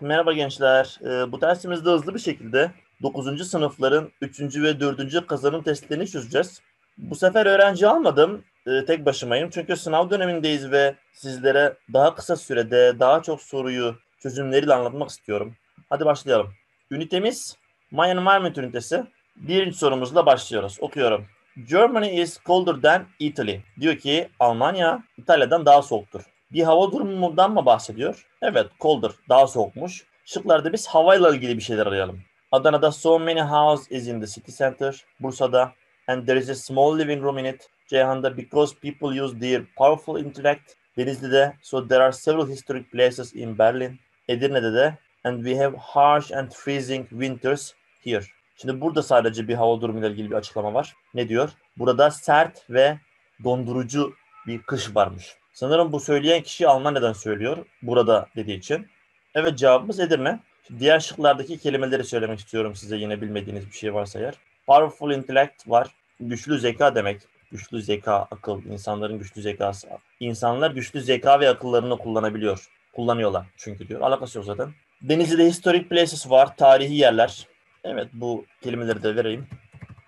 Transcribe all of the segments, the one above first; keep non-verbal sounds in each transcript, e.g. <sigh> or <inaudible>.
Merhaba gençler. Ee, bu dersimizde hızlı bir şekilde 9. sınıfların 3. ve 4. kazanım testlerini çözeceğiz. Bu sefer öğrenci almadım. Ee, tek başımayım. Çünkü sınav dönemindeyiz ve sizlere daha kısa sürede daha çok soruyu çözümleriyle anlatmak istiyorum. Hadi başlayalım. Ünitemiz My Environment ünitesi. Birinci sorumuzla başlıyoruz. Okuyorum. Germany is colder than Italy. Diyor ki Almanya İtalya'dan daha soğuktur. Bir hava durumundan mı bahsediyor? Evet, colder, daha soğukmuş. Şıklarda biz havayla ilgili bir şeyler arayalım. Adana'da so many houses is in the city center. Bursa'da and there is a small living room in it. Ceyhan'da because people use their powerful intellect. Denizli'de so there are several historic places in Berlin. Edirne'de de and we have harsh and freezing winters here. Şimdi burada sadece bir hava durumuyla ilgili bir açıklama var. Ne diyor? Burada sert ve dondurucu bir kış varmış. Sanırım bu söyleyen kişi Almanya'dan söylüyor. Burada dediği için. Evet cevabımız Edirne. Diğer şıklardaki kelimeleri söylemek istiyorum size yine bilmediğiniz bir şey varsa eğer. Powerful intellect var. Güçlü zeka demek. Güçlü zeka, akıl, insanların güçlü zekası. İnsanlar güçlü zeka ve akıllarını kullanabiliyor. Kullanıyorlar çünkü diyor. Alakası yok zaten. Denizli'de historic places var. Tarihi yerler. Evet bu kelimeleri de vereyim.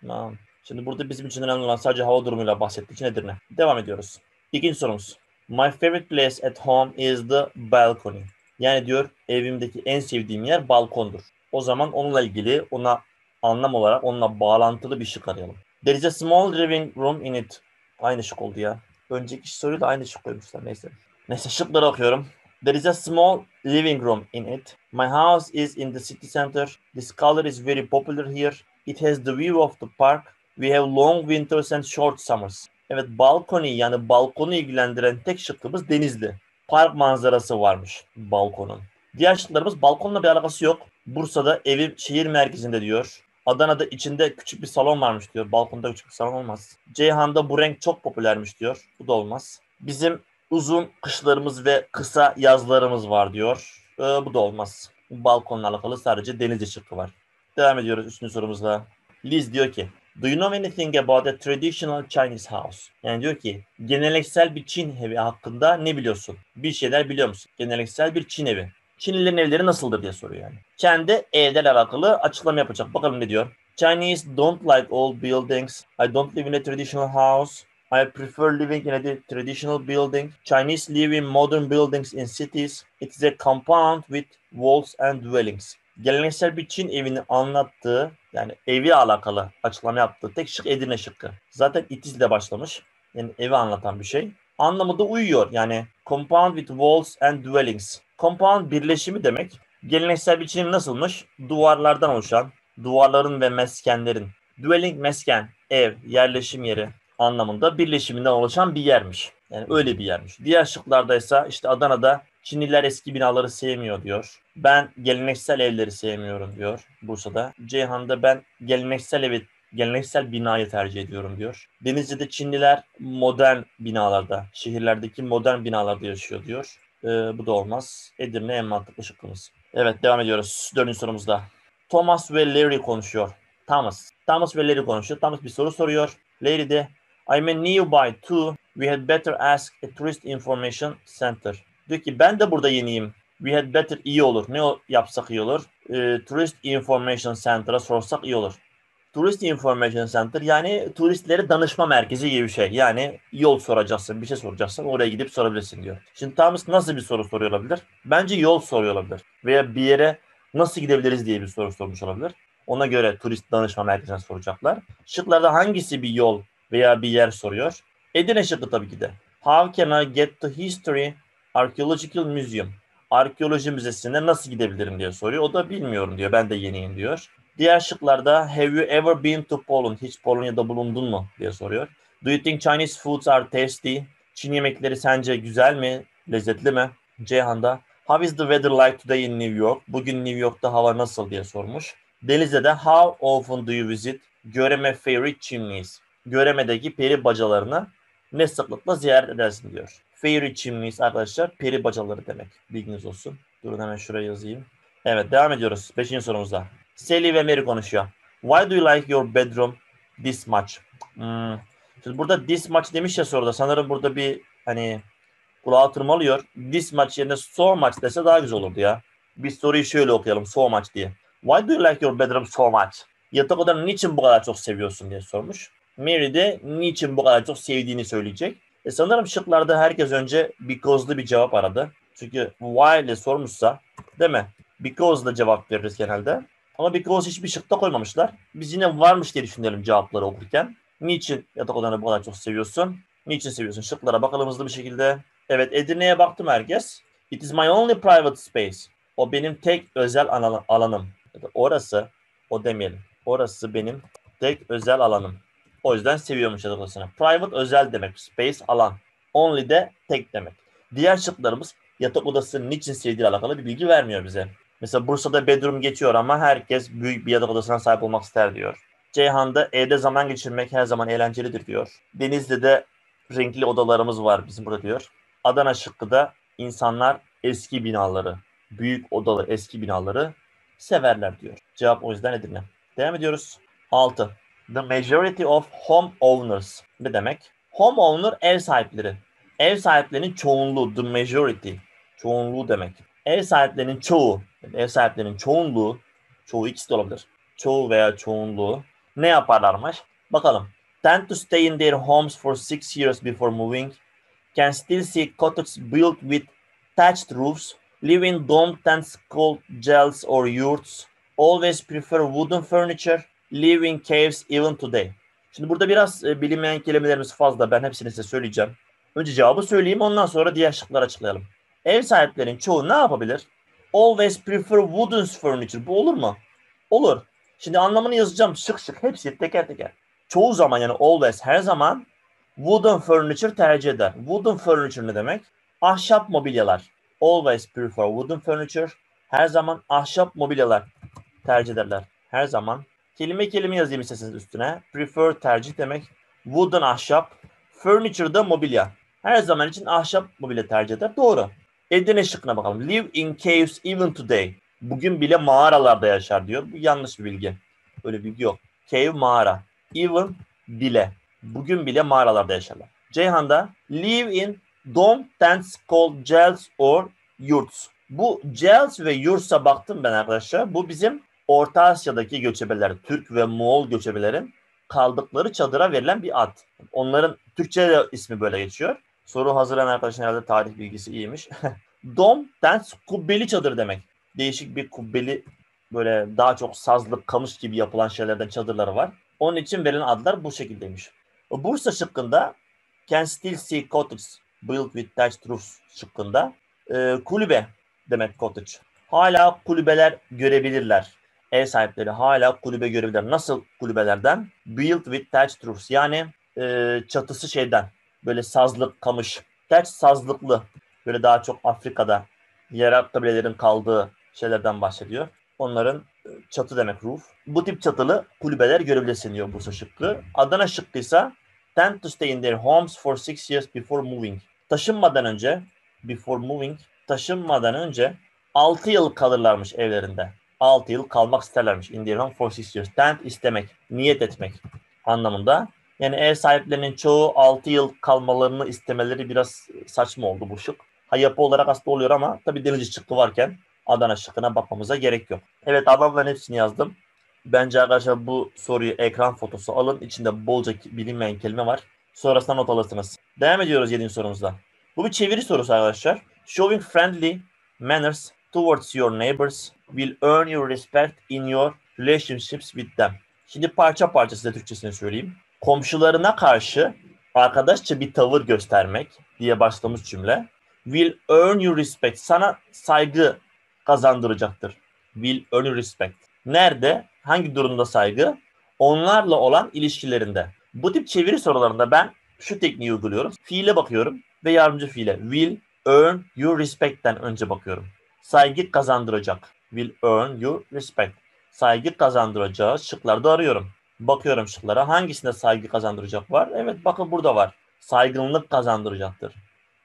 Tamam. Şimdi burada bizim için önemli olan sadece hava durumuyla bahsettiği için Edirne. Devam ediyoruz. İkinci sorumuz. My favorite place at home is the balcony. Yani diyor evimdeki en sevdiğim yer balkondur. O zaman onunla ilgili ona anlam olarak onunla bağlantılı bir şık arayalım. There is a small living room in it. Aynı şık oldu ya. Önceki soruyu da aynı şık koymuşlar neyse. Neyse şıkları okuyorum. There is a small living room in it. My house is in the city center. This color is very popular here. It has the view of the park. We have long winters and short summers. Evet balkoni yani balkonu ilgilendiren tek şıkkımız Denizli. Park manzarası varmış balkonun. Diğer şıklarımız balkonla bir alakası yok. Bursa'da evim şehir merkezinde diyor. Adana'da içinde küçük bir salon varmış diyor. Balkonda küçük bir salon olmaz. Ceyhan'da bu renk çok popülermiş diyor. Bu da olmaz. Bizim uzun kışlarımız ve kısa yazlarımız var diyor. Ee, bu da olmaz. Balkonla alakalı sadece Denizli şıkkı var. Devam ediyoruz üçüncü sorumuzla. Liz diyor ki Do you know anything about a traditional Chinese house? Yani diyor ki geleneksel bir Çin evi hakkında ne biliyorsun? Bir şeyler biliyor musun? Geleneksel bir Çin evi. Çinlilerin evleri nasıldır diye soruyor yani. Kendi evlerle alakalı açıklama yapacak. Bakalım ne diyor. Chinese don't like old buildings. I don't live in a traditional house. I prefer living in a traditional building. Chinese live in modern buildings in cities. It is a compound with walls and dwellings. Geleneksel bir Çin evini anlattığı yani evi alakalı açıklama yaptığı tek şık Edirne şıkkı. Zaten itiz ile başlamış. Yani evi anlatan bir şey. Anlamı da uyuyor. Yani compound with walls and dwellings. Compound birleşimi demek. Geleneksel bir Çin nasılmış? Duvarlardan oluşan, duvarların ve meskenlerin. Dwelling mesken, ev, yerleşim yeri anlamında birleşiminden oluşan bir yermiş. Yani öyle bir yermiş. Diğer şıklarda ise işte Adana'da Çinliler eski binaları sevmiyor diyor. Ben geleneksel evleri sevmiyorum diyor Bursa'da. Ceyhan'da ben geleneksel evi geleneksel binayı tercih ediyorum diyor. Denizli'de Çinliler modern binalarda, şehirlerdeki modern binalarda yaşıyor diyor. Ee, bu da olmaz. Edirne en mantıklı şıkkımız. Evet devam ediyoruz. Dördüncü sorumuzda. Thomas ve Larry konuşuyor. Thomas. Thomas ve Larry konuşuyor. Thomas bir soru soruyor. Larry de I'm a newbie too. We had better ask a tourist information center. Diyor ki ben de burada yeniyim. We had better iyi olur. Ne yapsak iyi olur? E, Tourist Information Center'a sorsak iyi olur. Tourist Information Center yani turistlere danışma merkezi gibi bir şey. Yani yol soracaksın, bir şey soracaksın oraya gidip sorabilirsin diyor. Şimdi Thomas nasıl bir soru soruyor olabilir? Bence yol soruyor olabilir. Veya bir yere nasıl gidebiliriz diye bir soru sormuş olabilir. Ona göre turist danışma merkezine soracaklar. Şıklarda hangisi bir yol veya bir yer soruyor? Edirne şıkkı tabii ki de. How can I get to history Archaeological Museum. Arkeoloji müzesine nasıl gidebilirim diye soruyor. O da bilmiyorum diyor. Ben de yeniyim diyor. Diğer şıklarda have you ever been to Poland? Hiç Polonya'da bulundun mu diye soruyor. Do you think Chinese foods are tasty? Çin yemekleri sence güzel mi? Lezzetli mi? Ceyhan'da How is the weather like today in New York? Bugün New York'ta hava nasıl diye sormuş. Denizli'de how often do you visit? Göreme favorite chimneys. Göreme'deki peri bacalarını ne sıklıkla ziyaret edersin diyor. Fairy chimneys arkadaşlar peri bacaları demek. Bilginiz olsun. Durun hemen şuraya yazayım. Evet devam ediyoruz. Beşinci sorumuzda. Sally ve Mary konuşuyor. Why do you like your bedroom this much? Hmm. Şimdi burada this much demiş ya soruda. Sanırım burada bir hani kulağa tırmalıyor. This much yerine so much dese daha güzel olurdu ya. Biz soruyu şöyle okuyalım so much diye. Why do you like your bedroom so much? Yatak odanı niçin bu kadar çok seviyorsun diye sormuş. Mary de niçin bu kadar çok sevdiğini söyleyecek. E sanırım şıklarda herkes önce because'lı bir cevap aradı. Çünkü why ile sormuşsa değil mi? Because'la cevap veririz genelde. Ama because hiçbir şıkta koymamışlar. Biz yine varmış diye düşünelim cevapları okurken. Niçin yatak odanı bu kadar çok seviyorsun? Niçin seviyorsun? Şıklara bakalım hızlı bir şekilde. Evet Edirne'ye baktım herkes. It is my only private space. O benim tek özel alanım. Orası, o demeyelim. Orası benim tek özel alanım. O yüzden seviyormuş yatak odasını. Private özel demek. Space alan. Only de tek demek. Diğer şıklarımız yatak odasının niçin sevdiği alakalı bir bilgi vermiyor bize. Mesela Bursa'da bedroom geçiyor ama herkes büyük bir yatak odasına sahip olmak ister diyor. Ceyhan'da evde zaman geçirmek her zaman eğlencelidir diyor. Denizli'de renkli odalarımız var bizim burada diyor. Adana şıkkıda insanlar eski binaları, büyük odalı eski binaları severler diyor. Cevap o yüzden Edirne. Devam ediyoruz. 6. The majority of home owners. Ne demek? Home owner ev sahipleri. Ev sahiplerinin çoğunluğu, the majority. Çoğunluğu demek. Ev sahiplerinin çoğu, ev sahiplerinin çoğunluğu, çoğu ikisi de olabilir. Çoğu veya çoğunluğu ne yaparlarmış? Bakalım. Tend to stay in their homes for six years before moving. Can still see cottages built with thatched roofs. Live in dome tents called gels or yurts. Always prefer wooden furniture. Live in caves even today. Şimdi burada biraz e, bilinmeyen kelimelerimiz fazla. Ben hepsini size söyleyeceğim. Önce cevabı söyleyeyim ondan sonra diğer şıkları açıklayalım. Ev sahiplerinin çoğu ne yapabilir? Always prefer wooden furniture. Bu olur mu? Olur. Şimdi anlamını yazacağım şık şık hepsi teker teker. Çoğu zaman yani always her zaman wooden furniture tercih eder. Wooden furniture ne demek? Ahşap mobilyalar. Always prefer wooden furniture. Her zaman ahşap mobilyalar tercih ederler. Her zaman. Kelime kelime yazayım isterseniz üstüne. Prefer tercih demek. Wooden ahşap. Furniture da mobilya. Her zaman için ahşap mobilya tercih eder. Doğru. Edirne şıkkına bakalım. Live in caves even today. Bugün bile mağaralarda yaşar diyor. Bu yanlış bir bilgi. Öyle bilgi yok. Cave mağara. Even bile. Bugün bile mağaralarda yaşarlar. Ceyhan'da live in dome tents called jails or yurts. Bu jails ve yurts'a baktım ben arkadaşlar. Bu bizim Orta Asya'daki göçebeler, Türk ve Moğol göçebelerin kaldıkları çadıra verilen bir ad. Onların Türkçe de ismi böyle geçiyor. Soru hazırlayan arkadaşın herhalde tarih bilgisi iyiymiş. <laughs> Dom, tents, kubbeli çadır demek. Değişik bir kubbeli böyle daha çok sazlık, kamış gibi yapılan şeylerden çadırları var. Onun için verilen adlar bu şekildeymiş. Bursa şıkkında can still see cottages built with thatched roofs şıkkında e, kulübe demek cottage. Hala kulübeler görebilirler. Ev sahipleri hala kulübe görebilirler. Nasıl kulübelerden? Built with thatched roofs. Yani e, çatısı şeyden böyle sazlık, kamış. Thatch sazlıklı. Böyle daha çok Afrika'da yerel kabilelerin kaldığı şeylerden bahsediyor. Onların çatı demek roof. Bu tip çatılı kulübeler görebilirsin diyor Bursa şıkkı. Adana şıkkıysa tend to stay in their homes for six years before moving. Taşınmadan önce before moving taşınmadan önce 6 yıl kalırlarmış evlerinde. 6 yıl kalmak isterlermiş. In their home for six years. Tend istemek, niyet etmek anlamında. Yani ev sahiplerinin çoğu 6 yıl kalmalarını istemeleri biraz saçma oldu bu şık. Ha yapı olarak aslında oluyor ama tabii Denizli şıkkı varken Adana şıkkına bakmamıza gerek yok. Evet adamların hepsini yazdım. Bence arkadaşlar bu soruyu ekran fotosu alın. İçinde bolca bilinmeyen kelime var. Sonrasında not alırsınız. Devam ediyoruz 7. sorumuzda. Bu bir çeviri sorusu arkadaşlar. Showing friendly manners towards your neighbors will earn your respect in your relationships with them. Şimdi parça parça size Türkçesini söyleyeyim. Komşularına karşı arkadaşça bir tavır göstermek diye başlamış cümle. Will earn your respect. Sana saygı kazandıracaktır. Will earn your respect. Nerede? Hangi durumda saygı? Onlarla olan ilişkilerinde. Bu tip çeviri sorularında ben şu tekniği uyguluyorum. Fiile bakıyorum ve yardımcı fiile. Will earn your respect'ten önce bakıyorum. Saygı kazandıracak. Will earn your respect. Saygı kazandıracağı şıklarda arıyorum. Bakıyorum şıklara. Hangisinde saygı kazandıracak var? Evet bakın burada var. Saygınlık kazandıracaktır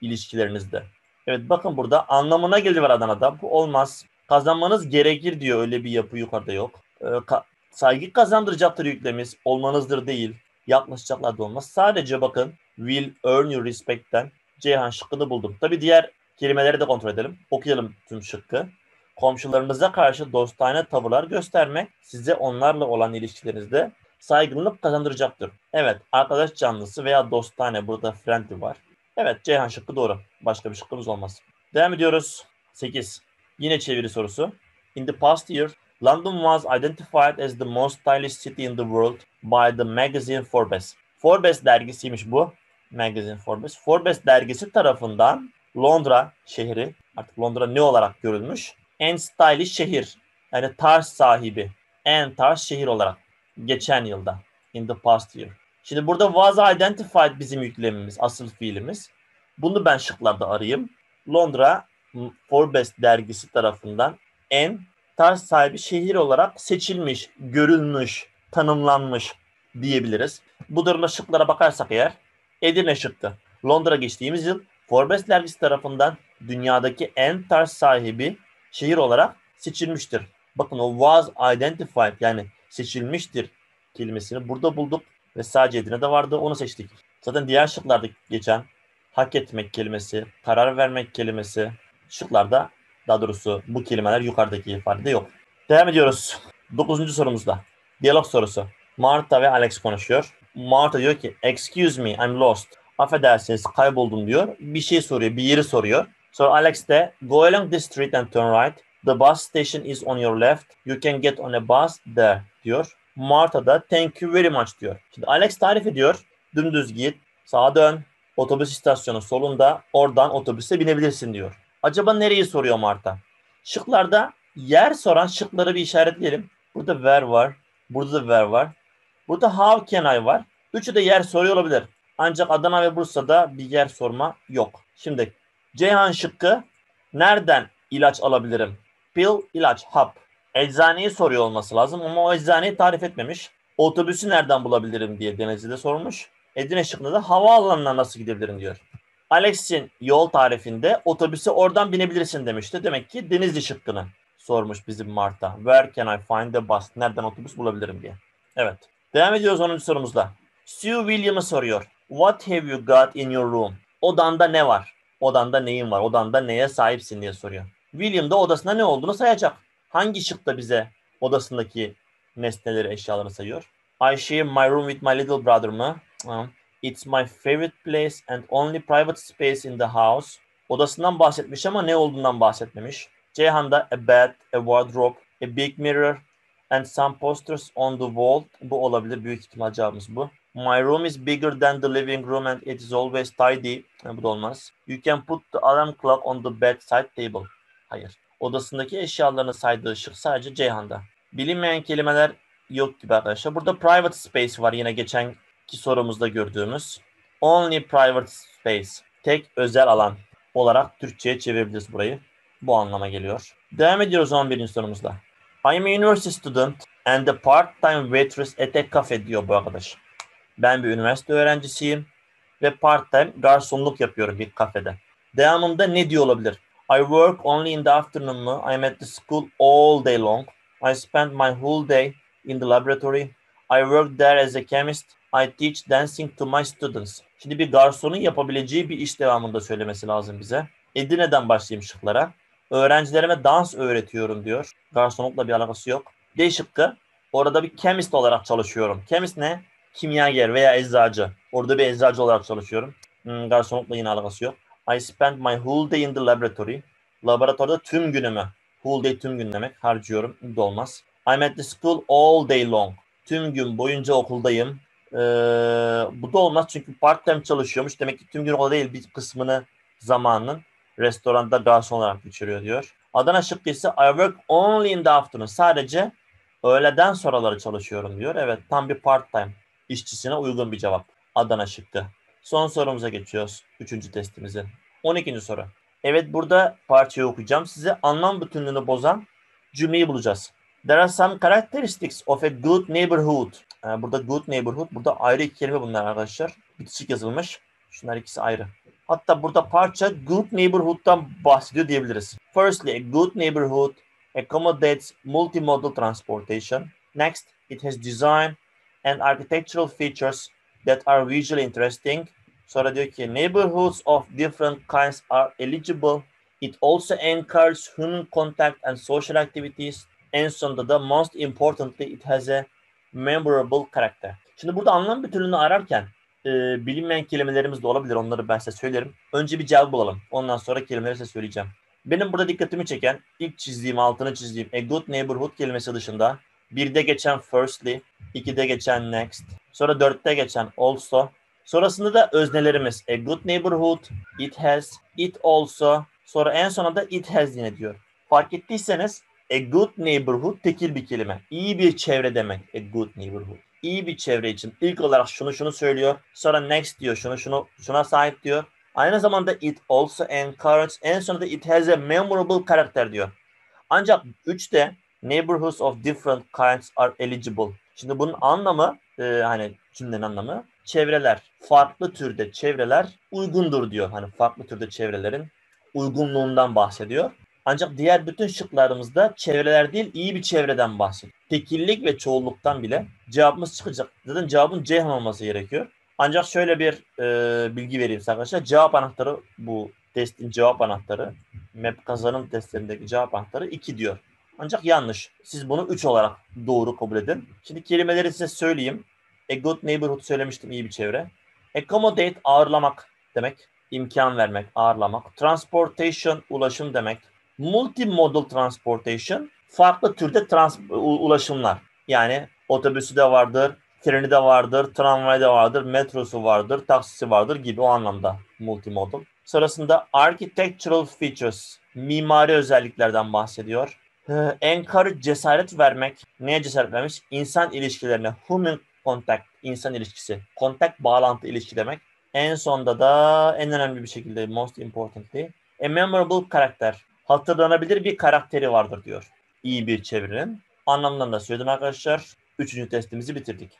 ilişkilerinizde. Evet bakın burada anlamına gelir var Adana'da. Bu olmaz. Kazanmanız gerekir diyor. Öyle bir yapı yukarıda yok. Ee, ka- saygı kazandıracaktır yüklemiz. Olmanızdır değil. Yaklaşacaklar da olmaz. Sadece bakın will earn your respect'ten Ceyhan şıkkını buldum. Tabi diğer kelimeleri de kontrol edelim. Okuyalım tüm şıkkı. Komşularınıza karşı dostane tavırlar göstermek size onlarla olan ilişkilerinizde saygınlık kazandıracaktır. Evet, arkadaş canlısı veya dostane burada friendly var. Evet, Ceyhan şıkkı doğru. Başka bir şıkkımız olmaz. Devam ediyoruz. 8. Yine çeviri sorusu. In the past year, London was identified as the most stylish city in the world by the magazine Forbes. Forbes dergisiymiş bu. Magazine Forbes. Forbes dergisi tarafından Londra şehri, artık Londra ne olarak görülmüş? En stylish şehir. Yani tarz sahibi. En tarz şehir olarak. Geçen yılda. In the past year. Şimdi burada was identified bizim yüklemimiz, asıl fiilimiz. Bunu ben şıklarda arayayım. Londra Forbes dergisi tarafından en tarz sahibi şehir olarak seçilmiş, görülmüş, tanımlanmış diyebiliriz. Bu durumda şıklara bakarsak eğer Edirne şıktı. Londra geçtiğimiz yıl Forbes dergisi tarafından dünyadaki en tarz sahibi şehir olarak seçilmiştir. Bakın o was identified yani seçilmiştir kelimesini burada bulduk ve sadece Edirne'de vardı onu seçtik. Zaten diğer şıklarda geçen hak etmek kelimesi, karar vermek kelimesi şıklarda daha doğrusu bu kelimeler yukarıdaki ifadede yok. Devam ediyoruz. Dokuzuncu sorumuzda. Diyalog sorusu. Martha ve Alex konuşuyor. Martha diyor ki excuse me I'm lost. Affedersiniz kayboldum diyor. Bir şey soruyor, bir yeri soruyor. Sonra Alex de go along this street and turn right. The bus station is on your left. You can get on a bus there diyor. Martha da thank you very much diyor. Şimdi Alex tarif ediyor. Dümdüz git, sağa dön. Otobüs istasyonu solunda. Oradan otobüse binebilirsin diyor. Acaba nereyi soruyor Martha? Şıklarda yer soran şıkları bir işaretleyelim. Burada where var. Burada da where var. Burada how can I var. Üçü de yer soruyor olabilir. Ancak Adana ve Bursa'da bir yer sorma yok. Şimdi Ceyhan şıkkı nereden ilaç alabilirim? Pil, ilaç, hap. Eczaneyi soruyor olması lazım ama o eczaneyi tarif etmemiş. Otobüsü nereden bulabilirim diye Denizli'de sormuş. Edirne şıkkında da havaalanına nasıl gidebilirim diyor. Alex'in yol tarifinde otobüse oradan binebilirsin demişti. Demek ki Denizli şıkkını sormuş bizim Mart'a. Where can I find the bus? Nereden otobüs bulabilirim diye. Evet. Devam ediyoruz 10. sorumuzda. Sue William'ı soruyor. What have you got in your room? Odanda ne var? Odanda neyin var? Odanda neye sahipsin diye soruyor. William da odasında ne olduğunu sayacak. Hangi şıkta bize odasındaki nesneleri, eşyalarını sayıyor? I share my room with my little brother mı? It's my favorite place and only private space in the house. Odasından bahsetmiş ama ne olduğundan bahsetmemiş. Ceyhan'da a bed, a wardrobe, a big mirror and some posters on the wall. Bu olabilir. Büyük ihtimal cevabımız bu. My room is bigger than the living room and it is always tidy. bu da olmaz. You can put the alarm clock on the bedside table. Hayır. Odasındaki eşyalarını saydığı şık sadece Ceyhan'da. Bilinmeyen kelimeler yok gibi arkadaşlar. Burada private space var yine geçenki sorumuzda gördüğümüz. Only private space. Tek özel alan olarak Türkçe'ye çevirebiliriz burayı. Bu anlama geliyor. Devam ediyoruz 11. sorumuzda. I'm a university student and a part-time waitress at a cafe diyor bu arkadaş. Ben bir üniversite öğrencisiyim ve part-time garsonluk yapıyorum bir kafede. Devamında ne diyor olabilir? I work only in the afternoon mu? I'm at the school all day long. I spend my whole day in the laboratory. I work there as a chemist. I teach dancing to my students. Şimdi bir garsonun yapabileceği bir iş devamında söylemesi lazım bize. Edirne'den başlayayım şıklara. Öğrencilerime dans öğretiyorum diyor. Garsonlukla bir alakası yok. D şıkkı. Orada bir chemist olarak çalışıyorum. Chemist ne? Kimyager veya eczacı. Orada bir eczacı olarak çalışıyorum. Hmm, garsonlukla yine alakası yok. I spend my whole day in the laboratory. Laboratuvarda tüm günümü. Whole day tüm gün demek. Harcıyorum. Da olmaz. I'm at the school all day long. Tüm gün boyunca okuldayım. Ee, bu da olmaz çünkü part time çalışıyormuş. Demek ki tüm gün o değil bir kısmını zamanının restoranda garson olarak geçiriyor diyor. Adana şıkkı ise I work only in the afternoon. Sadece öğleden sonraları çalışıyorum diyor. Evet tam bir part time işçisine uygun bir cevap. Adana şıkkı. Son sorumuza geçiyoruz. Üçüncü testimizin. 12. soru. Evet burada parçayı okuyacağım. Size anlam bütünlüğünü bozan cümleyi bulacağız. There are some characteristics of a good neighborhood. Ee, burada good neighborhood. Burada ayrı iki kelime bunlar arkadaşlar. Bitişik yazılmış. Şunlar ikisi ayrı. Hatta burada parça good neighborhood'dan bahsediyor diyebiliriz. Firstly, a good neighborhood accommodates multimodal transportation. Next, it has design and architectural features that are visually interesting. Sonra diyor ki neighborhoods of different kinds are eligible It also encourages human contact and social activities. En sonunda da most importantly it has a memorable character. Şimdi burada anlam bütünlüğünü ararken e, bilinmeyen kelimelerimiz de olabilir. Onları ben size söylerim. Önce bir cevap bulalım. Ondan sonra kelimeleri size söyleyeceğim. Benim burada dikkatimi çeken ilk çizdiğim, altını çizdiğim a good neighborhood kelimesi dışında birde geçen firstly, ikide geçen next, sonra dörtte geçen also, sonrasında da öznelerimiz a good neighborhood, it has, it also, sonra en sonunda it has yine diyor. Fark ettiyseniz a good neighborhood tekil bir kelime. İyi bir çevre demek a good neighborhood. İyi bir çevre için ilk olarak şunu şunu söylüyor. Sonra next diyor. Şunu şunu şuna sahip diyor. Aynı zamanda it also encourages en sonunda it has a memorable character diyor. Ancak 3'te neighborhoods of different kinds are eligible. Şimdi bunun anlamı e, hani cümlenin anlamı çevreler, farklı türde çevreler uygundur diyor. Hani farklı türde çevrelerin uygunluğundan bahsediyor. Ancak diğer bütün şıklarımızda çevreler değil iyi bir çevreden bahsediyor. Tekillik ve çoğulluktan bile cevabımız çıkacak. Zaten cevabın Ceyhan olması gerekiyor. Ancak şöyle bir e, bilgi vereyim arkadaşlar. Cevap anahtarı bu testin cevap anahtarı. MEP kazanım testlerindeki cevap anahtarı 2 diyor. Ancak yanlış. Siz bunu 3 olarak doğru kabul edin. Şimdi kelimeleri size söyleyeyim. A good neighborhood söylemiştim iyi bir çevre. Accommodate ağırlamak demek. imkan vermek, ağırlamak. Transportation ulaşım demek. Multimodal transportation farklı türde trans ulaşımlar. Yani otobüsü de vardır, treni de vardır, tramvayı da vardır, metrosu vardır, taksisi vardır gibi o anlamda multimodal. Sırasında architectural features, mimari özelliklerden bahsediyor. Ee, encourage cesaret vermek. Neye cesaret vermiş? İnsan ilişkilerine, human contact, insan ilişkisi. Contact, bağlantı, ilişki demek. En sonda da en önemli bir şekilde most importantly a memorable karakter. Hatırlanabilir bir karakteri vardır diyor. İyi bir çevirinin. Anlamlarını da söyledim arkadaşlar. Üçüncü testimizi bitirdik.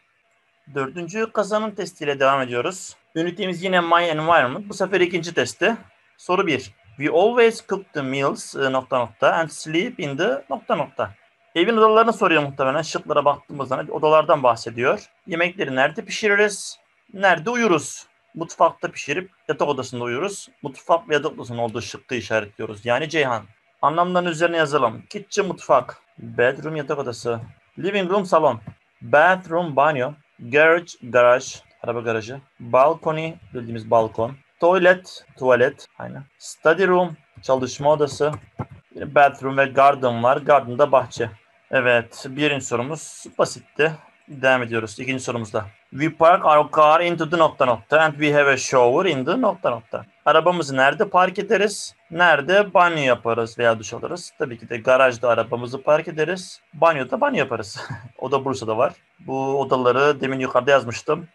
Dördüncü kazanım testiyle devam ediyoruz. Ünitemiz yine My Environment. Bu sefer ikinci testi. Soru 1. We always cook the meals e, nokta nokta and sleep in the nokta nokta. Evin odalarını soruyor muhtemelen. Şıklara baktığımız zaman odalardan bahsediyor. Yemekleri nerede pişiririz? Nerede uyuruz? Mutfakta pişirip yatak odasında uyuruz. Mutfak ve yatak odasının olduğu şıkkı işaretliyoruz. Yani Ceyhan. Anlamların üzerine yazalım. Kitchen mutfak. Bedroom yatak odası. Living room salon. Bathroom banyo. Garage garaj. Araba garajı. Balcony bildiğimiz balkon. Toilet tuvalet. Aynen. Study room çalışma odası. Bathroom ve garden var. Garden'da bahçe. Evet birinci sorumuz basitti. Devam ediyoruz ikinci sorumuzda. We park our car into the nokta nokta and we have a shower in the nokta nokta. Arabamızı nerede park ederiz? Nerede banyo yaparız veya duş alırız? Tabii ki de garajda arabamızı park ederiz. Banyoda banyo yaparız. <laughs> o da Bursa'da var. Bu odaları demin yukarıda yazmıştım.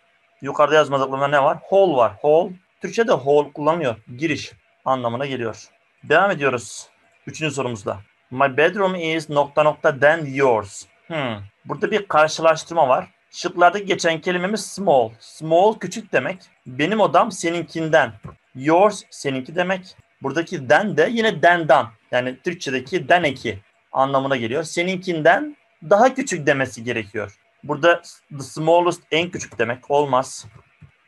Yukarıda yazmadıklarında ne var? Hall var. Hall. Türkçe'de hall kullanılıyor. Giriş anlamına geliyor. Devam ediyoruz. Üçüncü sorumuzda. My bedroom is nokta nokta than yours. Hmm. Burada bir karşılaştırma var. Şıklarda geçen kelimemiz small. Small küçük demek. Benim odam seninkinden. Yours seninki demek. Buradaki den de yine dendan. Yani Türkçedeki den eki anlamına geliyor. Seninkinden daha küçük demesi gerekiyor. Burada the smallest en küçük demek olmaz.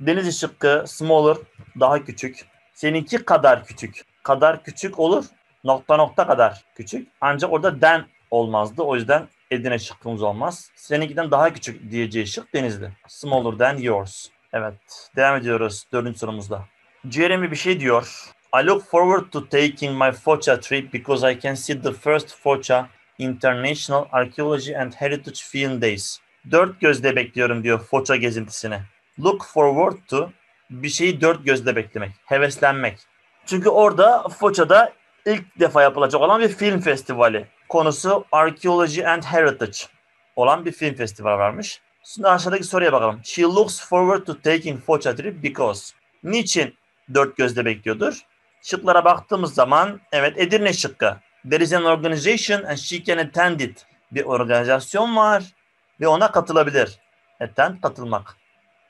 Deniz şıkkı smaller daha küçük. Seninki kadar küçük. Kadar küçük olur. Nokta nokta kadar küçük. Ancak orada den olmazdı. O yüzden Edirne şıkkımız olmaz. Seninkiden daha küçük diyeceği şık Denizli. Smaller than yours. Evet. Devam ediyoruz dördüncü sorumuzda. Jeremy bir şey diyor. I look forward to taking my Foça trip because I can see the first Foça International Archaeology and Heritage Film Days. Dört gözle bekliyorum diyor Foça gezintisine. Look forward to bir şeyi dört gözle beklemek, heveslenmek. Çünkü orada Foça'da ilk defa yapılacak olan bir film festivali. Konusu Archaeology and Heritage olan bir film festivali varmış. Şimdi aşağıdaki soruya bakalım. She looks forward to taking Foça trip because. Niçin dört gözle bekliyordur? Şıklara baktığımız zaman evet Edirne şıkkı. There is an organization and she can attend it. Bir organizasyon var ve ona katılabilir. Attend katılmak.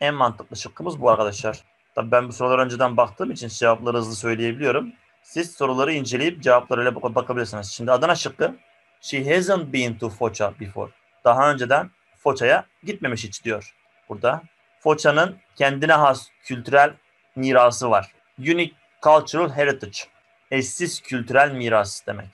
En mantıklı şıkkımız bu arkadaşlar. Tabii ben bu soruları önceden baktığım için cevapları hızlı söyleyebiliyorum. Siz soruları inceleyip cevaplarıyla bakabilirsiniz. Şimdi Adana şıkkı. She hasn't been to Foça before. Daha önceden Foça'ya gitmemiş hiç diyor burada. Foça'nın kendine has kültürel mirası var. Unique cultural heritage. Eşsiz kültürel miras demek.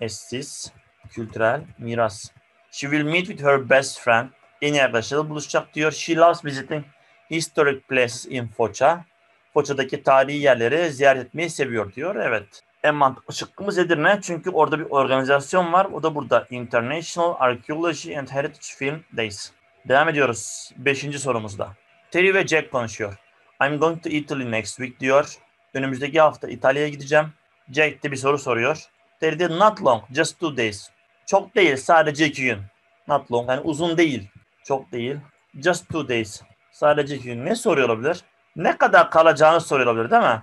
Eşsiz kültürel miras. She will meet with her best friend. En arkadaşlarıyla buluşacak diyor. She loves visiting historic places in Foça. Foça'daki tarihi yerleri ziyaret etmeyi seviyor diyor. Evet. En mantıklı şıkkımız Edirne. Çünkü orada bir organizasyon var. O da burada. International Archaeology and Heritage Film Days. Devam ediyoruz. Beşinci sorumuzda. Terry ve Jack konuşuyor. I'm going to Italy next week diyor. Önümüzdeki hafta İtalya'ya gideceğim. Jack de bir soru soruyor. Terry de not long, just two days. Çok değil, sadece iki gün. Not long, yani uzun değil. Çok değil. Just two days. Sadece gün. Ne soruyor olabilir? Ne kadar kalacağını soruyor olabilir değil mi?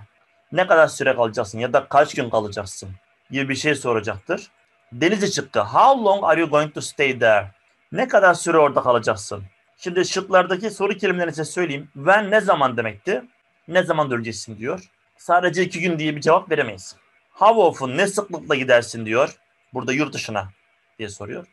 Ne kadar süre kalacaksın ya da kaç gün kalacaksın gibi bir şey soracaktır. Denizli çıktı. How long are you going to stay there? Ne kadar süre orada kalacaksın? Şimdi şıklardaki soru kelimelerini size söyleyeyim. When ne zaman demekti? Ne zaman döneceksin diyor. Sadece iki gün diye bir cevap veremeyiz. How often ne sıklıkla gidersin diyor. Burada yurt dışına diye soruyor.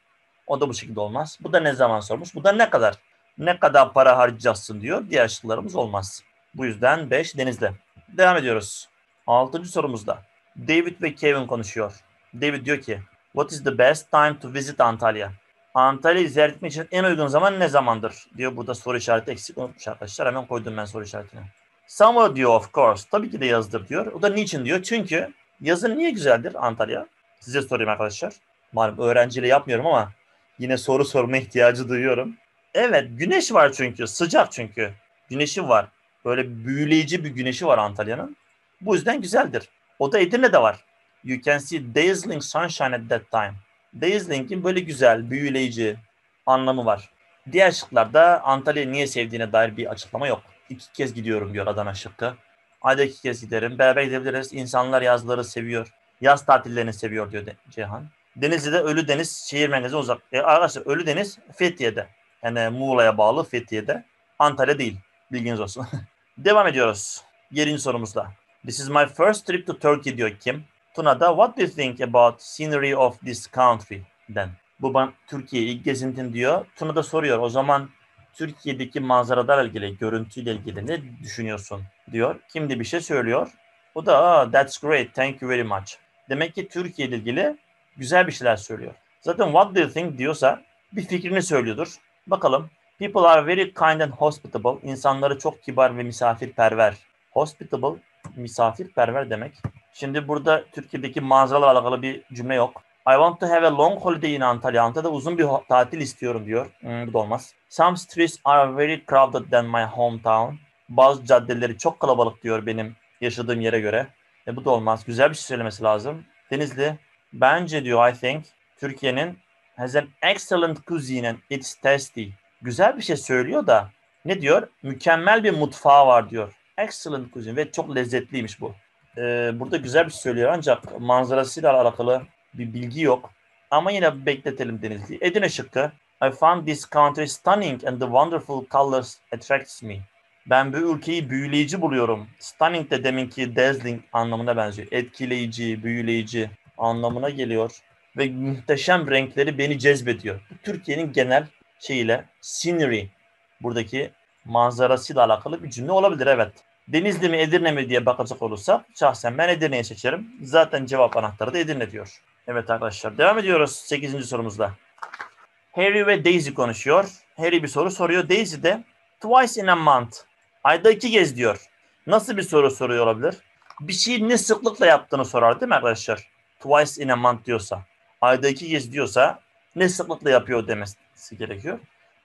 O da bu şekilde olmaz. Bu da ne zaman sormuş. Bu da ne kadar? Ne kadar para harcayacaksın diyor. Diğer şıklarımız olmaz. Bu yüzden 5 denizde. Devam ediyoruz. Altıncı sorumuzda. David ve Kevin konuşuyor. David diyor ki What is the best time to visit Antalya? Antalya'yı ziyaret etmek için en uygun zaman ne zamandır? Diyor burada soru işareti eksik unutmuş arkadaşlar. Hemen koydum ben soru işaretini. Summer diyor of course. Tabii ki de yazdır diyor. O da niçin diyor? Çünkü yazın niye güzeldir Antalya? Size sorayım arkadaşlar. Malum öğrenciyle yapmıyorum ama yine soru sorma ihtiyacı duyuyorum. Evet güneş var çünkü. Sıcak çünkü. Güneşi var. Böyle büyüleyici bir güneşi var Antalya'nın. Bu yüzden güzeldir. O da Edirne'de var. You can see dazzling sunshine at that time. Dazling'in böyle güzel, büyüleyici anlamı var. Diğer şıklarda Antalya'yı niye sevdiğine dair bir açıklama yok. İki kez gidiyorum diyor Adana şıkkı. Ayda iki kez giderim. Beraber gidebiliriz. İnsanlar yazları seviyor. Yaz tatillerini seviyor diyor Ceyhan. Denizli'de Ölü Deniz şehir merkezine uzak. E, arkadaşlar Ölü Deniz Fethiye'de. Yani Muğla'ya bağlı Fethiye'de. Antalya değil. Bilginiz olsun. <laughs> Devam ediyoruz. Yedinci sorumuzla. This is my first trip to Turkey diyor Kim. Tuna'da what do you think about scenery of this country? Den. Bu ben Türkiye ilk gezintin diyor. Tuna da soruyor. O zaman Türkiye'deki manzaralarla ilgili, görüntüyle ilgili ne düşünüyorsun diyor. Kim de bir şey söylüyor. O da ah, that's great, thank you very much. Demek ki Türkiye ile ilgili güzel bir şeyler söylüyor. Zaten what do you think diyorsa bir fikrini söylüyordur. Bakalım. People are very kind and hospitable. İnsanları çok kibar ve misafirperver. Hospitable, misafirperver demek. Şimdi burada Türkiye'deki manzaralarla alakalı bir cümle yok. I want to have a long holiday in Antalya. Antalya'da uzun bir tatil istiyorum diyor. Hmm, bu da olmaz. Some streets are very crowded than my hometown. Bazı caddeleri çok kalabalık diyor benim yaşadığım yere göre. E, bu da olmaz. Güzel bir şey söylemesi lazım. Denizli, bence diyor I think Türkiye'nin has an excellent cuisine and it's tasty. Güzel bir şey söylüyor da ne diyor? Mükemmel bir mutfağı var diyor. Excellent cuisine ve çok lezzetliymiş bu. Ee, burada güzel bir şey söylüyor ancak manzarasıyla alakalı bir bilgi yok. Ama yine bekletelim Denizli. Edirne şıkkı. I found this country stunning and the wonderful colors attracts me. Ben bu ülkeyi büyüleyici buluyorum. Stunning de deminki dazzling anlamına benziyor. Etkileyici, büyüleyici anlamına geliyor. Ve muhteşem renkleri beni cezbediyor. Bu Türkiye'nin genel şeyiyle scenery buradaki manzarasıyla alakalı bir cümle olabilir evet. Denizli mi Edirne mi diye bakacak olursak şahsen ben Edirne'yi seçerim. Zaten cevap anahtarı da Edirne diyor. Evet arkadaşlar devam ediyoruz 8. sorumuzda. Harry ve Daisy konuşuyor. Harry bir soru soruyor. Daisy de twice in a month. Ayda iki kez diyor. Nasıl bir soru soruyor olabilir? Bir şeyi ne sıklıkla yaptığını sorar değil mi arkadaşlar? Twice in a month diyorsa. Ayda iki kez diyorsa ne sıklıkla yapıyor demesi gerekiyor.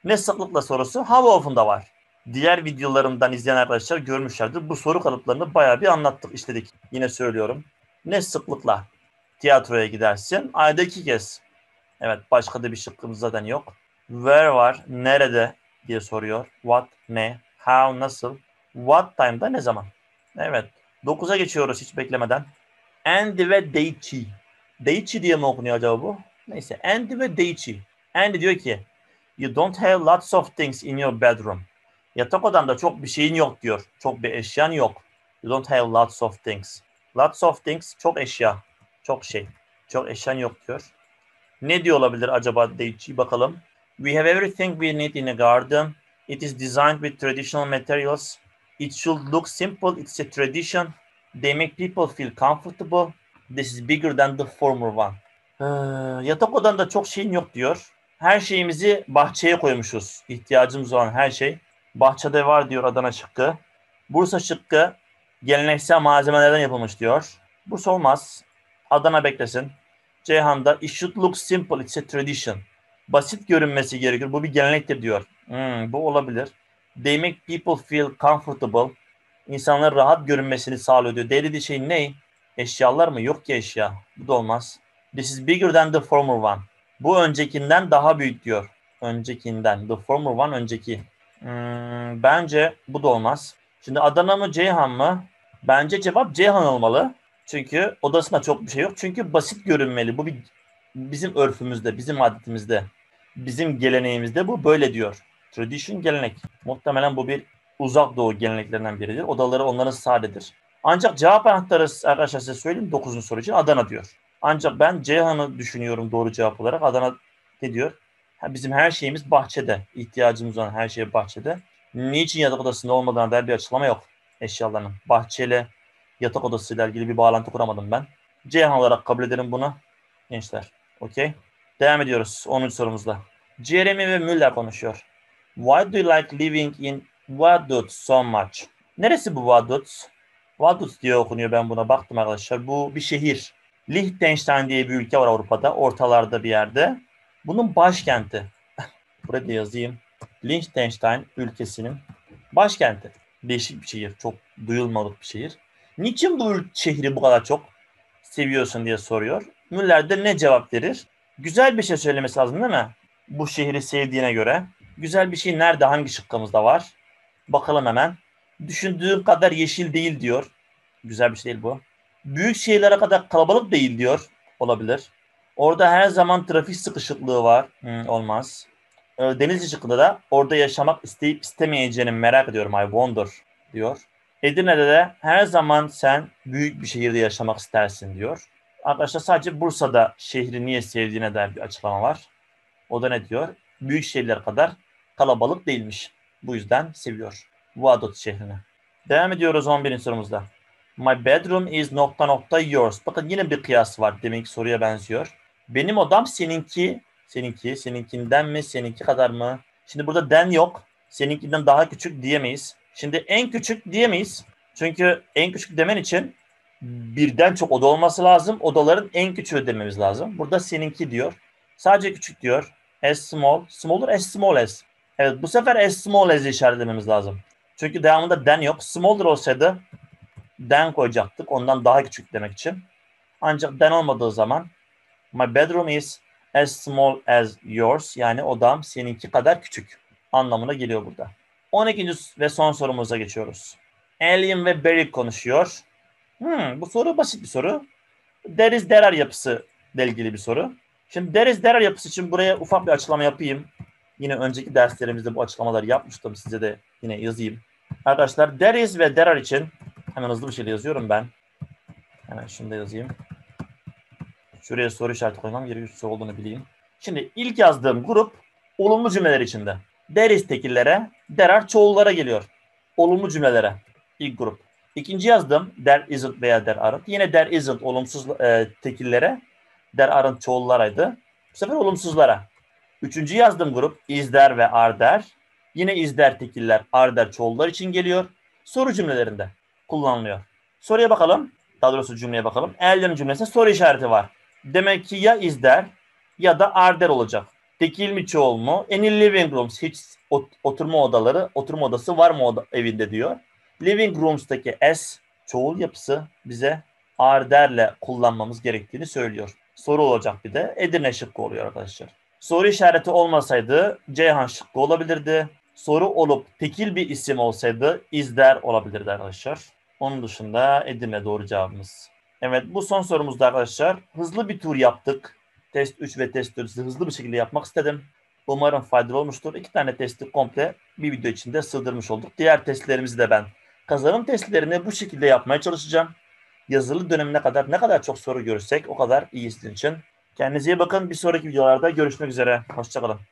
Ne sıklıkla sorusu how often da var. Diğer videolarımdan izleyen arkadaşlar görmüşlerdir. Bu soru kalıplarını bayağı bir anlattık, işledik. Yine söylüyorum. Ne sıklıkla tiyatroya gidersin? Ayda iki kez. Evet başka da bir şıkkımız zaten yok. Where var? Nerede? diye soruyor. What? Ne? How? Nasıl? What time'da ne zaman? Evet. 9'a geçiyoruz hiç beklemeden. Andy ve Deichi. Deichi diye mi okunuyor acaba bu? Neyse. Andy ve Deichi. Andy diyor ki You don't have lots of things in your bedroom. Yatak odanda çok bir şeyin yok diyor. Çok bir eşyan yok. You don't have lots of things. Lots of things çok eşya. Çok şey. Çok eşyan yok diyor. Ne diyor olabilir acaba Deichi bakalım. We have everything we need in a garden. It is designed with traditional materials. It should look simple. It's a tradition. They make people feel comfortable. This is bigger than the former one. Ee, yatak odanda çok şeyin yok diyor. Her şeyimizi bahçeye koymuşuz. İhtiyacımız olan her şey. Bahçede var diyor Adana şıkkı. Bursa şıkkı geleneksel malzemelerden yapılmış diyor. Bursa olmaz. Adana beklesin. Ceyhan'da it should look simple, it's a tradition. Basit görünmesi gerekiyor. Bu bir gelenektir diyor. Hmm, bu olabilir. They make people feel comfortable. İnsanların rahat görünmesini sağlıyor diyor. Dediği şey ne? Eşyalar mı? Yok ki eşya. Bu da olmaz. This is bigger than the former one. Bu öncekinden daha büyük diyor. Öncekinden. The former one önceki. Hmm, bence bu da olmaz. Şimdi Adana mı Ceyhan mı? Bence cevap Ceyhan olmalı. Çünkü odasında çok bir şey yok. Çünkü basit görünmeli. Bu bir bizim örfümüzde, bizim adetimizde, bizim geleneğimizde bu böyle diyor. Tradition gelenek. Muhtemelen bu bir uzak doğu geleneklerinden biridir. Odaları onların sadedir. Ancak cevap anahtarı arkadaşlar size söyleyeyim 9. soru için Adana diyor. Ancak ben Ceyhan'ı düşünüyorum doğru cevap olarak. Adana ne diyor? Bizim her şeyimiz bahçede. İhtiyacımız olan her şey bahçede. Niçin yatak odasında olmadığına dair bir açıklama yok eşyalarının. Bahçeyle yatak odasıyla ilgili bir bağlantı kuramadım ben. Ceyhan olarak kabul ederim bunu. Gençler. Okey. Devam ediyoruz 10. sorumuzda. Jeremy ve Müller konuşuyor. Why do you like living in Vaduz so much? Neresi bu Vaduz? Vaduz diye okunuyor ben buna baktım arkadaşlar. Bu bir şehir. Liechtenstein diye bir ülke var Avrupa'da. Ortalarda bir yerde. Bunun başkenti. <laughs> Buraya da yazayım. Liechtenstein ülkesinin başkenti. Değişik bir şehir. Çok duyulmadık bir şehir. Niçin bu şehri bu kadar çok seviyorsun diye soruyor. Müller de ne cevap verir? Güzel bir şey söylemesi lazım değil mi? Bu şehri sevdiğine göre. Güzel bir şey nerede? Hangi şıkkımızda var? Bakalım hemen. Düşündüğün kadar yeşil değil diyor. Güzel bir şey değil bu. Büyük şehirlere kadar kalabalık değil diyor. Olabilir. Orada her zaman trafik sıkışıklığı var. Hmm, olmaz. Ee, Denizli şıkkında da orada yaşamak isteyip istemeyeceğini merak ediyorum. I wonder diyor. Edirne'de de her zaman sen büyük bir şehirde yaşamak istersin diyor. Arkadaşlar sadece Bursa'da şehri niye sevdiğine dair bir açıklama var. O da ne diyor? Büyük şehirler kadar kalabalık değilmiş. Bu yüzden seviyor. Vadot şehrini. Devam ediyoruz 11. sorumuzda. My bedroom is nokta nokta yours. Bakın yine bir kıyas var. Demek soruya benziyor. Benim odam seninki. Seninki. Seninkinden mi? Seninki kadar mı? Şimdi burada den yok. Seninkinden daha küçük diyemeyiz. Şimdi en küçük diyemeyiz. Çünkü en küçük demen için birden çok oda olması lazım. Odaların en küçüğü dememiz lazım. Burada seninki diyor. Sadece küçük diyor. As small. Smaller as small as. Evet bu sefer as small as işaretlememiz lazım. Çünkü devamında den yok. Smaller olsaydı den koyacaktık. Ondan daha küçük demek için. Ancak den olmadığı zaman my bedroom is as small as yours. Yani odam seninki kadar küçük anlamına geliyor burada. 12. ve son sorumuza geçiyoruz. Alien ve Barry konuşuyor. Hmm, bu soru basit bir soru. There is there are yapısı ile ilgili bir soru. Şimdi there is there are yapısı için buraya ufak bir açıklama yapayım. Yine önceki derslerimizde bu açıklamaları yapmıştım. Size de yine yazayım. Arkadaşlar there is ve there are için hemen hızlı bir şekilde yazıyorum ben. Hemen şunu da yazayım. Şuraya soru işareti koymam gerekiyor olduğunu bileyim. Şimdi ilk yazdığım grup olumlu cümleler içinde. There is tekillere, there are çoğullara geliyor. Olumlu cümlelere. ilk grup. İkinci yazdım there isn't veya there aren't. Yine there isn't olumsuz e, tekillere, there aren't çoğullaraydı. Bu sefer olumsuzlara. Üçüncü yazdığım grup is there ve are there. Yine there tekiller, are there çoğullar için geliyor. Soru cümlelerinde kullanılıyor. Soruya bakalım. Daha doğrusu cümleye bakalım. Eğerlerin cümlesinde soru işareti var. Demek ki ya there ya da are there olacak. Tekil mi çoğul mu? Any living rooms hiç oturma odaları, oturma odası var mı oda, evinde diyor. Living rooms'taki s çoğul yapısı bize are derle kullanmamız gerektiğini söylüyor. Soru olacak bir de. Edirne şıkkı oluyor arkadaşlar. Soru işareti olmasaydı Ceyhan şıkkı olabilirdi. Soru olup tekil bir isim olsaydı izler olabilirdi arkadaşlar. Onun dışında Edirne doğru cevabımız. Evet bu son sorumuzda arkadaşlar. Hızlı bir tur yaptık. Test 3 ve test 4'ü hızlı bir şekilde yapmak istedim. Umarım faydalı olmuştur. İki tane testi komple bir video içinde sığdırmış olduk. Diğer testlerimizi de ben kazanım testlerini bu şekilde yapmaya çalışacağım. Yazılı dönemine kadar ne kadar çok soru görürsek o kadar iyi sizin için. Kendinize iyi bakın. Bir sonraki videolarda görüşmek üzere. Hoşçakalın.